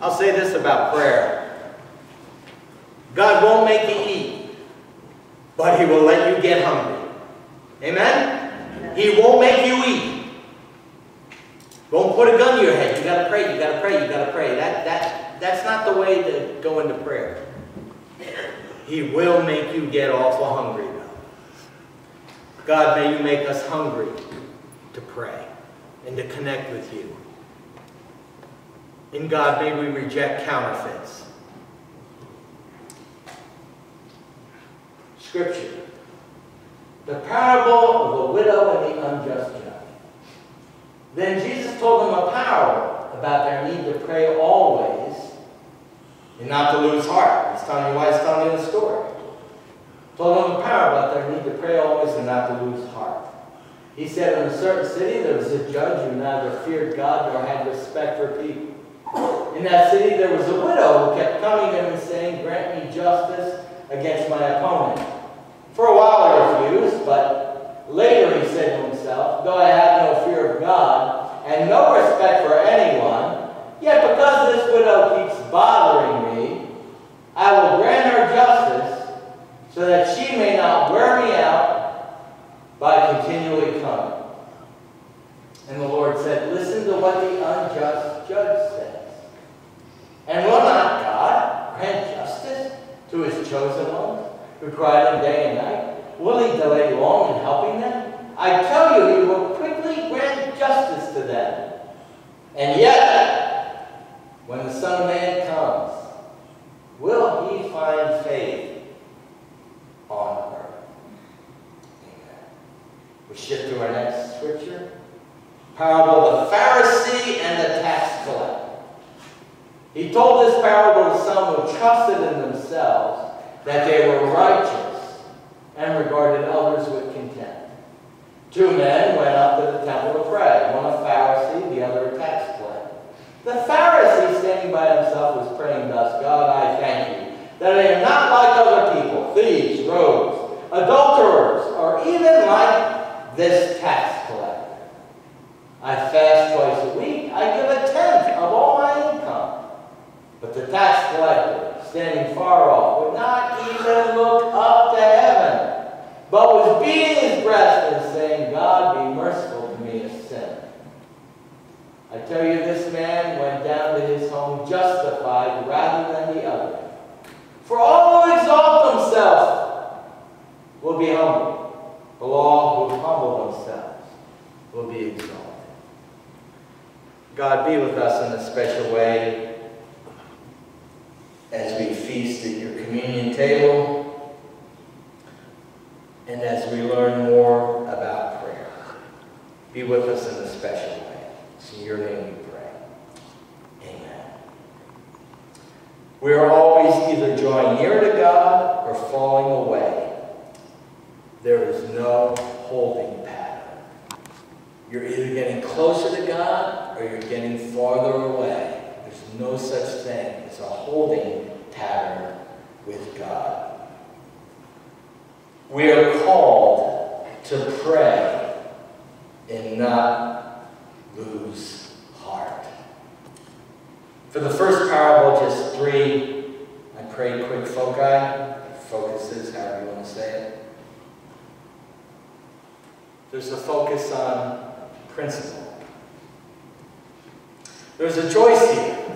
I'll say this about prayer. God won't make you eat, but he will let you get hungry. Amen? He won't make you eat. Won't put a gun to your head. You gotta pray, you gotta pray, you gotta pray. That, that, that's not the way to go into prayer. He will make you get awful hungry, though. God, may you make us hungry to pray and to connect with you. In God, may we reject counterfeits. Scripture. The parable of the widow and the unjust judge. Then Jesus told them a parable about their need to pray always and not to lose heart. He's telling you why he's telling you the story. Told them a parable about their need to pray always and not to lose heart. He said in a certain city there was a judge who neither feared God nor had respect for people. In that city there was a widow who kept coming to him and saying, Grant me justice against my opponent. For a while he refused, but later he said to himself, Though I have no fear of God and no respect for anyone, yet because this widow keeps bothering me, I will grant her justice so that she may not wear me out by continually coming. And the Lord said, Listen to what the unjust judge says. And will not God grant justice to his chosen ones who cry to him day and night? Will he delay long in helping them? I tell you, he will quickly grant justice to them. And yet, when the Son of Man comes, will he find faith on earth? Amen. We shift to our next scripture. Parable of the Pharisee and the tax collector. He told this parable to some who trusted in themselves that they were righteous and regarded others with contempt. Two men went up to the temple to pray, one a Pharisee, the other a tax collector. The Pharisee, standing by himself, was praying thus, God, I thank you that I am not like other people, thieves, rogues, adulterers, or even like this tax collector. I fast twice a week. I give a tenth of all my. But the tax collector, standing far off, would not even look up to heaven, but was beating his breast and saying, God, be merciful to me, a sinner. I tell you, this man went down to his home justified rather than the other. For all who exalt themselves will be humbled, but all who humble themselves will be exalted. God be with us in a special way as we feast at your communion table and as we learn more about prayer. Be with us in a special way. It's in your name we pray. Amen. We are always either drawing near to God or falling away. There is no holding pattern. You're either getting closer to God or you're getting farther away. There's no such thing as a holding pattern with God. We are called to pray and not lose heart. For the first parable, just three, I pray quick foci, focuses, however you want to say it. There's a focus on principle. There's a choice here.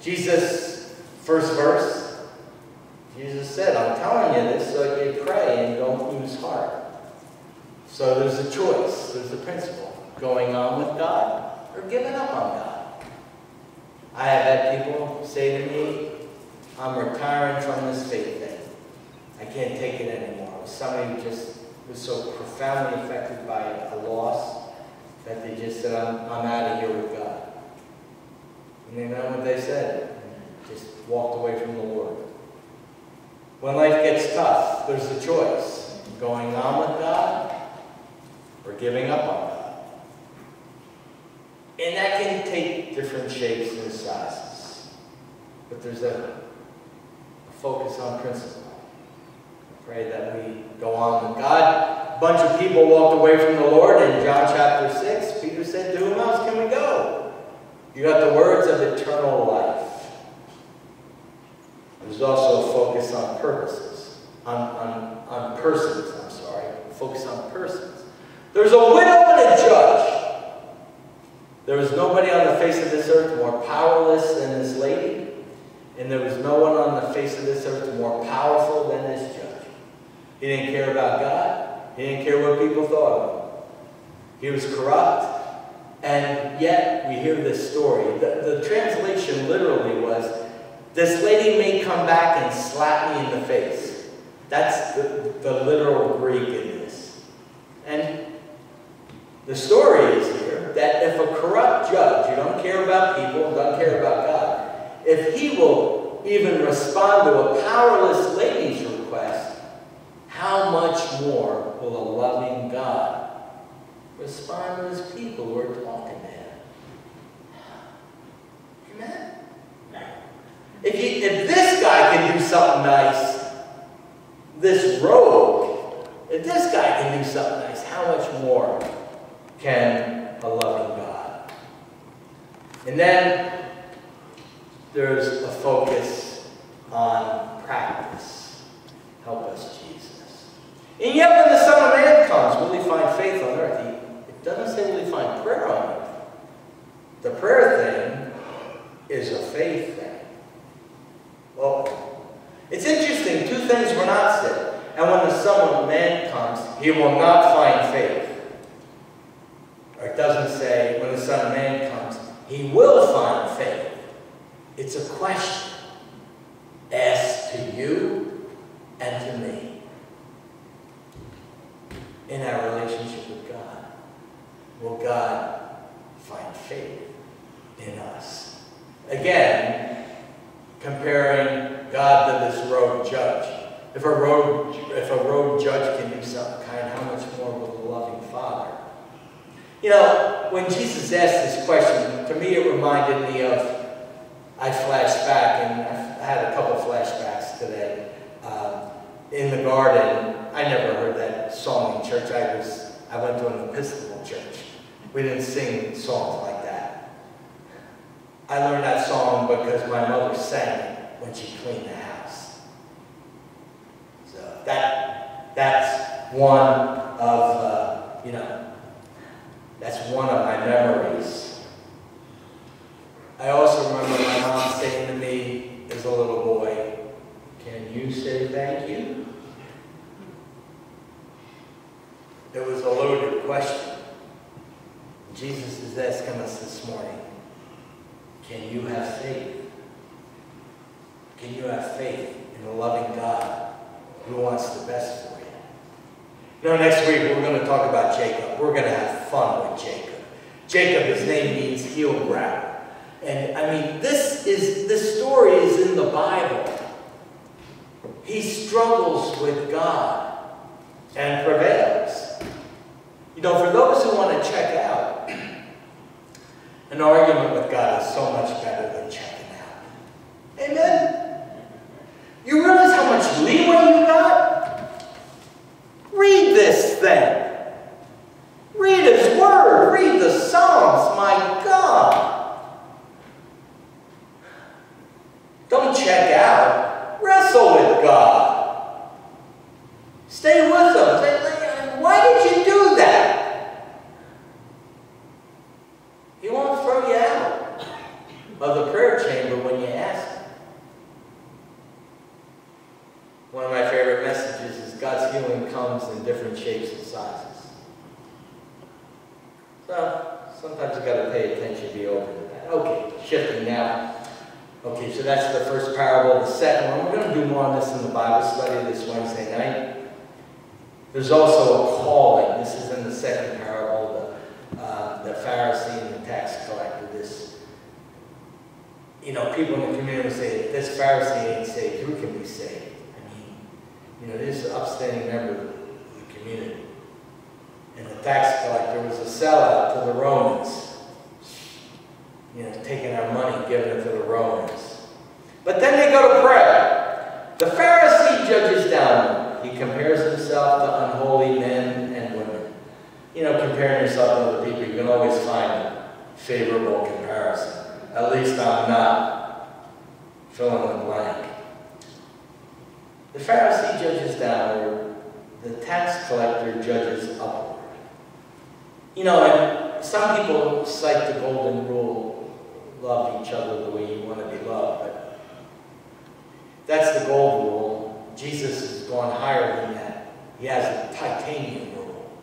Jesus, first verse, Jesus said, I'm telling you this so you pray and don't lose heart. So there's a choice, there's a principle. Going on with God or giving up on God. I have had people say to me, I'm retiring from this faith thing. I can't take it anymore. Somebody who just was so profoundly affected by a loss that they just said, I'm, I'm out of here with God. And they know what they said. Just walked away from the Lord. When life gets tough, there's a choice. Going on with God or giving up on God. And that can take different shapes and sizes. But there's a, a focus on principle. I pray that we go on with God. A bunch of people walked away from the Lord in John chapter 6. Peter said, To whom else can we go? You got the words of eternal life. There's also a focus on purposes, on, on, on persons, I'm sorry, focus on persons. There's a widow and a judge. There was nobody on the face of this earth more powerless than this lady, and there was no one on the face of this earth more powerful than this judge. He didn't care about God. He didn't care what people thought of him. He was corrupt. And yet, we hear this story. The, the translation literally was, this lady may come back and slap me in the face. That's the, the literal Greek in this. And the story is here that if a corrupt judge, who don't care about people, don't care about God, if he will even respond to a powerless lady's request, how much more will a loving God respond to his people who are talking to him? Amen? If, if this guy can do something nice, this rogue, if this guy can do something nice, how much more can a loving God? And then there's a focus on practice. Help us, Jesus. And yet when the Son of Man comes, will he find faith on earth? He, it doesn't say will he find prayer on earth. The prayer thing is a faith thing. It's interesting, two things were not said. And when the Son of Man comes, he will not find faith. Or it doesn't say, when the Son of Man comes, he will find faith. It's a question asked to you and to me in our relationship with God. Will God find faith in us? Again, comparing God to this rogue judge. If a rogue, if a rogue judge can do something kind, how much more will the loving Father? You know, when Jesus asked this question, to me it reminded me of, I flashed back, and I had a couple flashbacks today. Um, in the garden, I never heard that song in church. I was, I went to an Episcopal church. We didn't sing songs like that. I learned that song because my mother sang it when she cleaned the house. So that, that's one of, uh, you know, that's one of my memories. I also remember my mom saying to me as a little boy, can you say thank you? It was a loaded question. Jesus is asking us this morning, can you have faith? Can you have faith in a loving God who wants the best for you? You know, next week we're going to talk about Jacob. We're going to have fun with Jacob. Jacob, his name means heel grabber. And I mean, this is this story is in the Bible. He struggles with God and prevails. You know, for those who want to check out, an argument with God is so much better than checking out. Amen? You realize how much leeway you got? Read this thing. Read His Word. Read the Psalms. My God. Don't check out. Wrestle with God. Stay with Him. Why did you do that? He won't throw you out of the prayer chamber when you ask Him. One of my favorite messages is God's healing comes in different shapes and sizes. So, sometimes you've got to pay attention, be open to that. Okay, shifting now. Okay, so that's the first parable. The second one, we're going to do more on this in the Bible study this Wednesday night. There's also a calling. This is in the second parable, the, uh, the Pharisee and the tax collector. This, you know, people in the community say, this Pharisee ain't saved, who can be saved? I mean, you know, this is an upstanding member of the community. And the tax collector was a sellout to the Romans. You know, taking our money, giving it to the Romans. But then they go to pray. The Pharisee judges down. He compares himself to unholy men and women. You know, comparing yourself to other people, you can always find a favorable comparison. At least I'm not fill in the blank. The Pharisee judges downward, the tax collector judges upward. You know, some people cite the golden rule, love each other the way you want to be loved, but that's the golden rule. Jesus has gone higher than that. He has a titanium rule.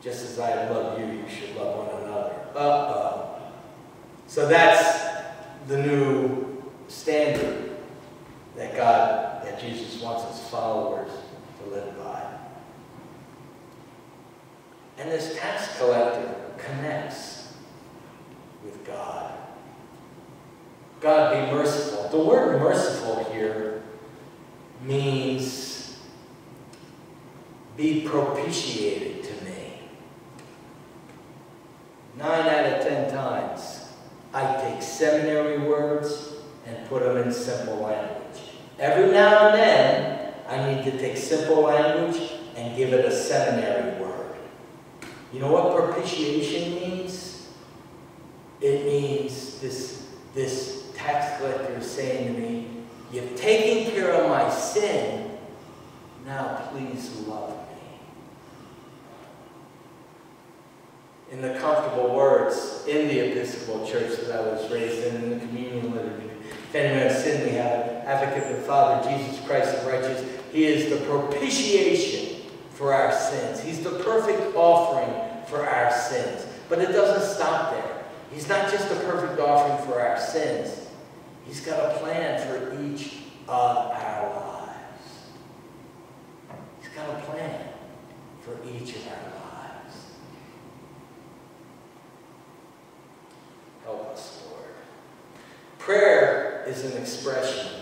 Just as I have loved you, you should love one another. Uh-oh. So that's the new standard that God, that Jesus wants his followers to live by. And this tax collector connects with God. God be merciful. The word merciful here means be propitiated to me. Nine out of ten times, I take seminary words and put them in simple language. Every now and then, I need to take simple language and give it a seminary. You know what propitiation means? It means this, this tax collector is saying to me, You've taken care of my sin, now please love me. In the comfortable words in the Episcopal Church that I was raised in, in the communion liturgy, if anyone has sinned, we have an advocate with the Father, Jesus Christ the righteous. He is the propitiation for our sins. He's the perfect offering for our sins. But it doesn't stop there. He's not just the perfect offering for our sins. He's got a plan for each of our lives. He's got a plan for each of our lives. Help us, Lord. Prayer is an expression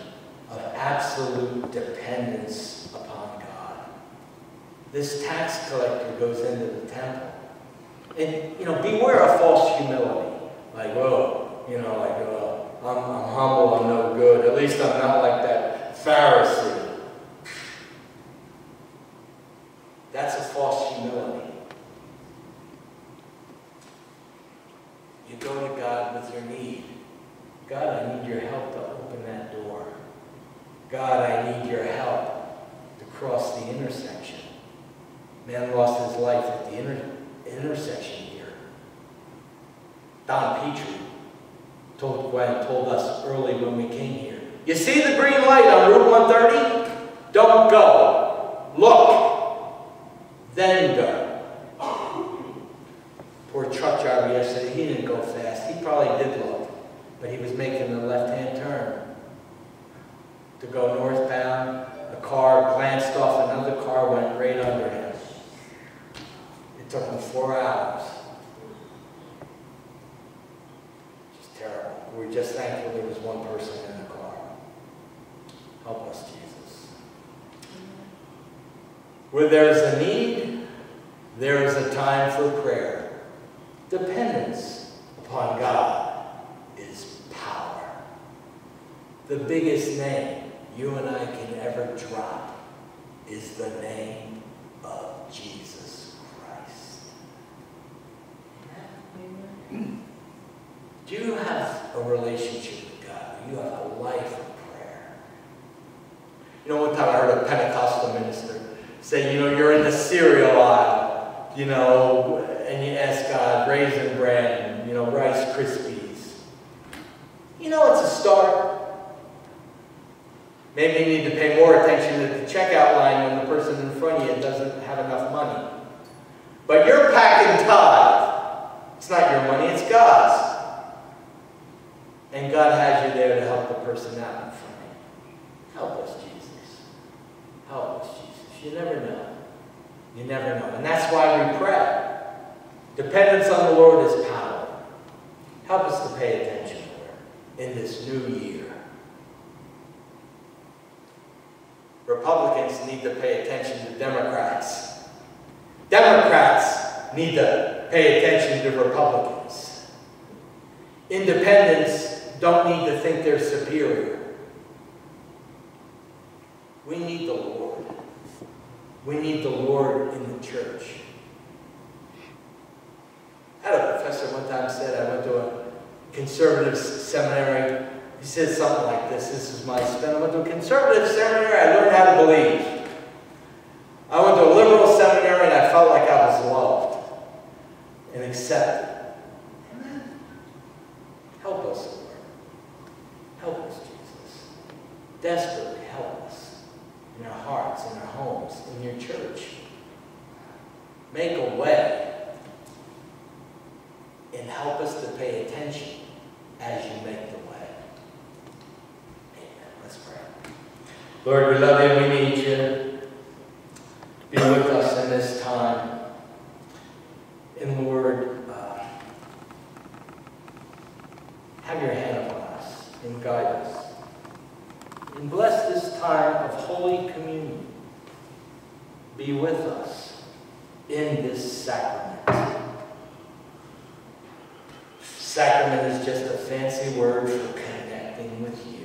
of absolute dependence. This tax collector goes into the temple. And, you know, beware of false humility. Like, oh, you know, like, oh, I'm, I'm humble, I'm no good. At least I'm not like that Pharisee. That's a false humility. You go to God with your need. God, I need your help to open that door. God, I need your help to cross the intersection. Man lost his life at the inter intersection here. Don Petrie told Gwen, told us early when we came here. You see the green light on Route 130? Don't go. Look. Then go. Poor truck driver yesterday, he didn't go fast. He probably did look, but he was making a left-hand turn to go northbound. A car glanced off, another car went right under him. It took him four hours. Just terrible. We are just thankful there was one person in the car. Help us, Jesus. Where there's a need, there is a time for prayer. Dependence upon God is power. The biggest name you and I can ever drop is the name of Jesus Christ. Do you have a relationship with God? Do you have a life of prayer? You know, one time I heard a Pentecostal minister say, you know, you're in the cereal aisle, you know, and you ask God, raisin bran, you know, Rice Krispies. You know, it's a start. Maybe you need to pay more attention to the checkout line when the person in front of you doesn't have enough money. But you're packing tithe. It's not your money, it's God's. And God has you there to help the person out in front. Help us, Jesus. Help us, Jesus. You never know. You never know. And that's why we pray. Dependence on the Lord is power. Help us to pay attention, Lord, in this new year. Republicans need to pay attention to Democrats. Democrats need to pay attention to Republicans. Independents don't need to think they're superior. We need the Lord. We need the Lord in the church. I had a professor one time said, I went to a conservative seminary. He said something like this. This is my spin. I went to a conservative seminary. I learned how to believe. I went to a liberal seminary and I felt like I was loved and accepted. Amen. Help us, Lord. Help us, Jesus. Desperately help us in our hearts, in our homes, in your church. Make a way and help us to pay attention as you make the way. Amen. Let's pray. Lord, we love you. We need you. Be with us in this time. And Lord, uh, have your hand upon us and guide us. And bless this time of Holy Communion. Be with us in this sacrament. Sacrament is just a fancy word for connecting with you.